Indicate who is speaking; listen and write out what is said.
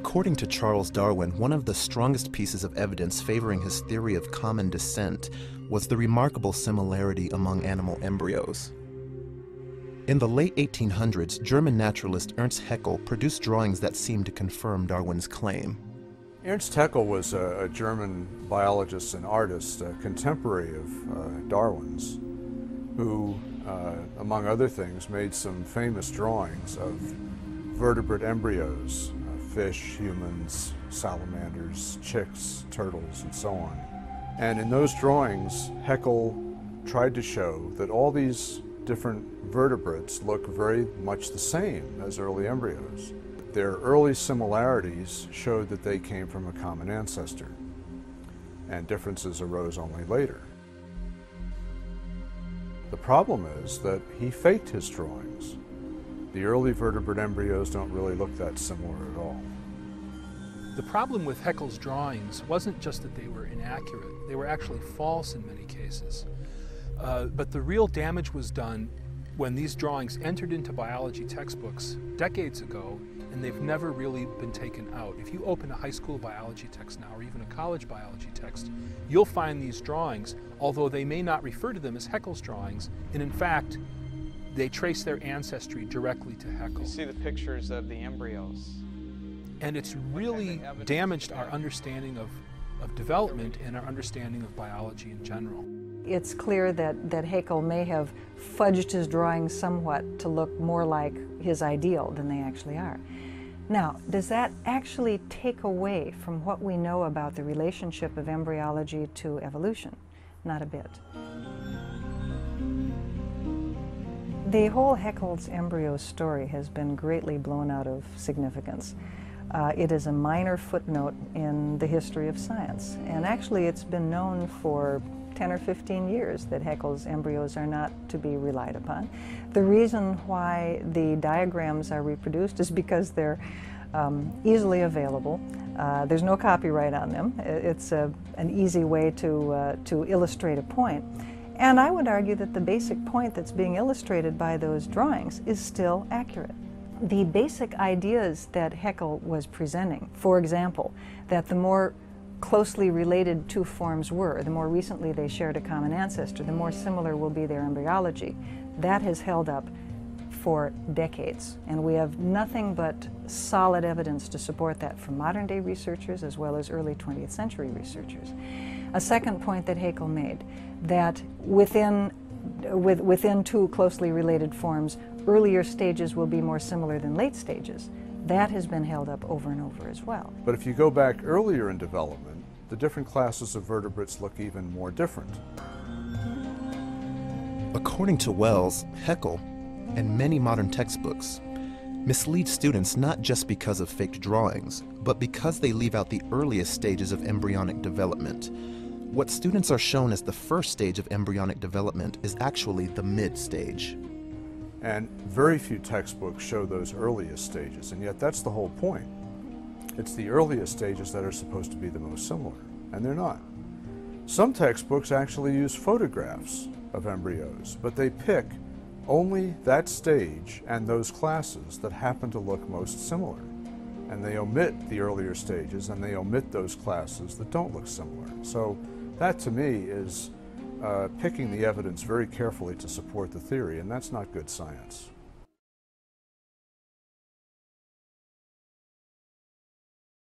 Speaker 1: According to Charles Darwin, one of the strongest pieces of evidence favoring his theory of common descent was the remarkable similarity among animal embryos. In the late 1800s, German naturalist Ernst Haeckel produced drawings that seemed to confirm Darwin's claim.
Speaker 2: Ernst Haeckel was a, a German biologist and artist, a contemporary of uh, Darwin's, who, uh, among other things, made some famous drawings of vertebrate embryos, fish, humans, salamanders, chicks, turtles, and so on. And in those drawings, Haeckel tried to show that all these different vertebrates look very much the same as early embryos. Their early similarities showed that they came from a common ancestor, and differences arose only later. The problem is that he faked his drawings. The early vertebrate embryos don't really look that similar at all.
Speaker 3: The problem with Haeckel's drawings wasn't just that they were inaccurate, they were actually false in many cases. Uh, but the real damage was done when these drawings entered into biology textbooks decades ago and they've never really been taken out. If you open a high school biology text now or even a college biology text, you'll find these drawings, although they may not refer to them as Haeckel's drawings, and in fact, they trace their ancestry directly to Haeckel.
Speaker 4: You see the pictures of the embryos.
Speaker 3: And it's really damaged our understanding of, of development and our understanding of biology in general.
Speaker 5: It's clear that, that Haeckel may have fudged his drawings somewhat to look more like his ideal than they actually are. Now, does that actually take away from what we know about the relationship of embryology to evolution? Not a bit. The whole Haeckel's embryo story has been greatly blown out of significance. Uh, it is a minor footnote in the history of science, and actually it's been known for 10 or 15 years that Haeckel's embryos are not to be relied upon. The reason why the diagrams are reproduced is because they're um, easily available. Uh, there's no copyright on them. It's a, an easy way to, uh, to illustrate a point. And I would argue that the basic point that's being illustrated by those drawings is still accurate. The basic ideas that Haeckel was presenting, for example, that the more closely related two forms were. The more recently they shared a common ancestor, the more similar will be their embryology. That has held up for decades, and we have nothing but solid evidence to support that from modern day researchers as well as early 20th century researchers. A second point that Haeckel made, that within, with, within two closely related forms, earlier stages will be more similar than late stages. That has been held up over and over as well.
Speaker 2: But if you go back earlier in development, the different classes of vertebrates look even more different.
Speaker 1: According to Wells, Haeckel, and many modern textbooks, mislead students not just because of faked drawings, but because they leave out the earliest stages of embryonic development. What students are shown as the first stage of embryonic development is actually the mid stage.
Speaker 2: And very few textbooks show those earliest stages, and yet that's the whole point. It's the earliest stages that are supposed to be the most similar, and they're not. Some textbooks actually use photographs of embryos, but they pick only that stage and those classes that happen to look most similar. And they omit the earlier stages and they omit those classes that don't look similar. So that to me is uh, picking the evidence very carefully to support the theory, and that's not good science.